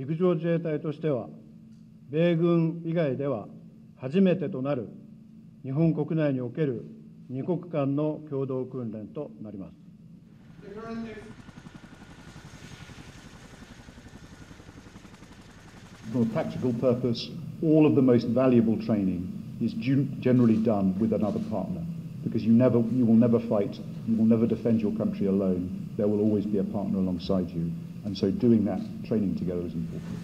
陸上自衛隊としては、米軍以外では初めてとなる日本国内における二国間の共同訓練となります。For practical purpose, all of the most valuable training is generally done with another partner because you, never, you will never fight, you will never defend your country alone. There will always be a partner alongside you. And so doing that training together is important.